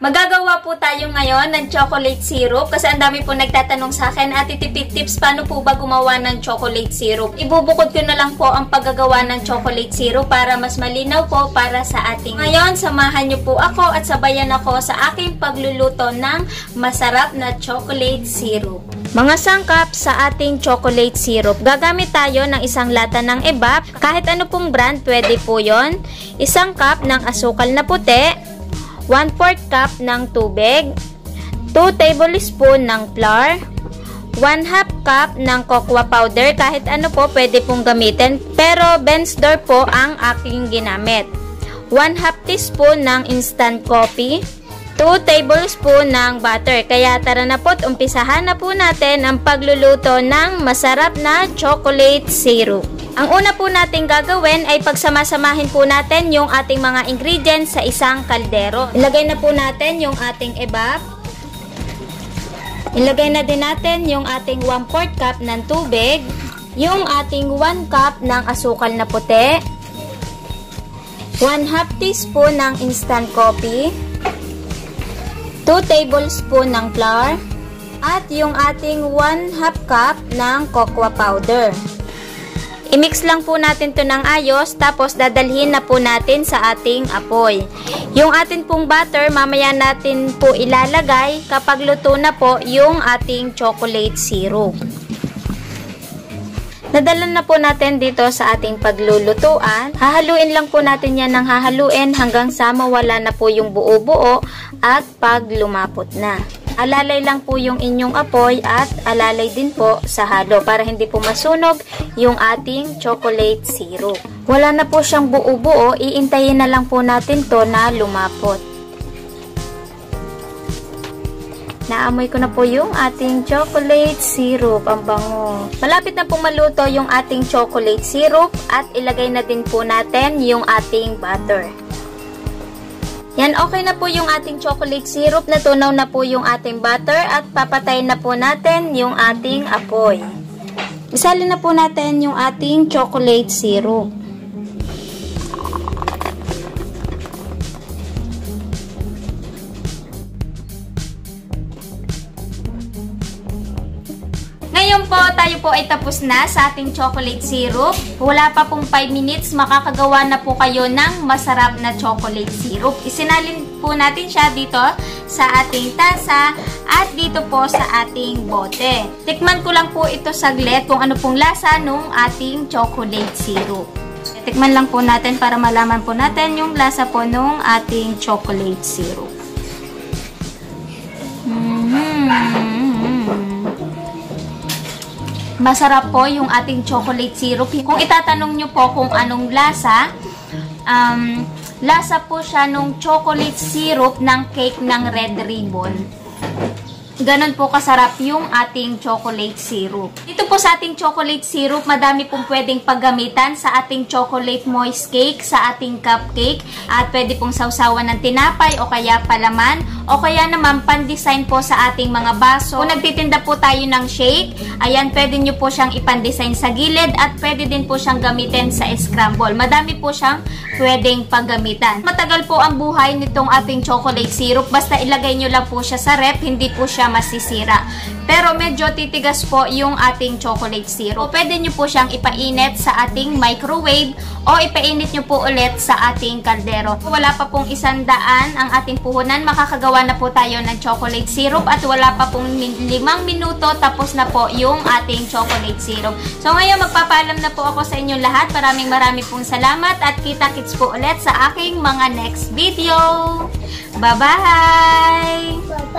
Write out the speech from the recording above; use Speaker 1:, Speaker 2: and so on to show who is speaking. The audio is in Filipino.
Speaker 1: Magagawa po tayo ngayon ng chocolate syrup kasi ang dami po nagtatanong sa akin at itipid tips paano po ba gumawa ng chocolate syrup. Ibubukod ko na lang po ang paggagawa ng chocolate syrup para mas malinaw po para sa ating. Ngayon, samahan niyo po ako at sabayan ako sa aking pagluluto ng masarap na chocolate syrup. Mga sangkap sa ating chocolate syrup. Gagamit tayo ng isang lata ng ebap. Kahit ano pong brand, pwede po yon. Isang cup ng asukal na puti, 1/4 cup ng tubig, 2 tablespoon ng flour, 1 half cup ng cocoa powder, kahit ano po pwede pong gamitin, pero Bensdor po ang aking ginamit. 1 half teaspoon ng instant coffee, 2 tablespoon ng butter. Kaya tara na po, umpisahan na po natin ang pagluluto ng masarap na chocolate syrup. Ang una po natin gagawin ay pagsamasamahin po natin yung ating mga ingredients sa isang kaldero. Ilagay na po natin yung ating ebap. Ilagay na din natin yung ating 1 4 cup ng tubig. Yung ating 1 cup ng asukal na puti. 1 half teaspoon ng instant coffee. 2 tablespoon ng flour. At yung ating 1 half cup ng cocoa powder. I-mix lang po natin to ng ayos, tapos dadalhin na po natin sa ating apoy. Yung atin pong butter, mamaya natin po ilalagay kapag luto na po yung ating chocolate syrup. Nadala na po natin dito sa ating paglulutuan. Hahaluin lang po natin yan ng hahaluin hanggang sa mawala na po yung buo-buo at pag lumapot na. Alalay lang po yung inyong apoy at alalay din po sa halo para hindi po masunog yung ating chocolate syrup. Wala na po siyang buo-buo, iintayin na lang po natin to na lumapot. Naamoy ko na po yung ating chocolate syrup. Ang bango. Malapit na po maluto yung ating chocolate syrup at ilagay na din po natin yung ating butter. Yan, okay na po yung ating chocolate syrup. Natunaw na po yung ating butter at papatayin na po natin yung ating apoy. Isalin na po natin yung ating chocolate syrup. Ngayon po, tayo po ay tapos na sa ating chocolate syrup. Wala pa pong 5 minutes, makakagawa na po kayo ng masarap na chocolate syrup. Isinalin po natin siya dito sa ating tasa at dito po sa ating bote. Tikman ko lang po ito saglit kung ano pong lasa nung ating chocolate syrup. Tikman lang po natin para malaman po natin yung lasa po nung ating chocolate syrup. Masarap po yung ating chocolate syrup. Kung itatanong nyo po kung anong lasa, um, lasa po siya nung chocolate syrup ng cake ng Red Ribbon. Ganon po kasarap yung ating chocolate syrup. Dito po sa ating chocolate syrup, madami pong pwedeng paggamitan sa ating chocolate moist cake, sa ating cupcake, at pwede pong sausawan ng tinapay o kaya palaman, o kaya naman pan-design po sa ating mga baso. Kung nagtitinda po tayo ng shake, ayan, pwede nyo po siyang ipan-design sa gilid at pwede din po siyang gamitin sa scramble. Madami po siyang pwedeng paggamitan. Matagal po ang buhay nitong ating chocolate syrup, basta ilagay nyo lang po siya sa rep, hindi po siya masisira. Pero medyo titigas po yung ating chocolate syrup. Pwede nyo po siyang ipainit sa ating microwave o ipainit nyo po ulit sa ating kaldero. Wala pa pong isang daan ang ating puhunan, makakagawa na po tayo ng chocolate syrup at wala pa pong limang minuto tapos na po yung ating chocolate syrup. So ngayon magpapaalam na po ako sa inyong lahat. Maraming maraming pong salamat at kita-kits po ulit sa aking mga next video.
Speaker 2: Bye-bye!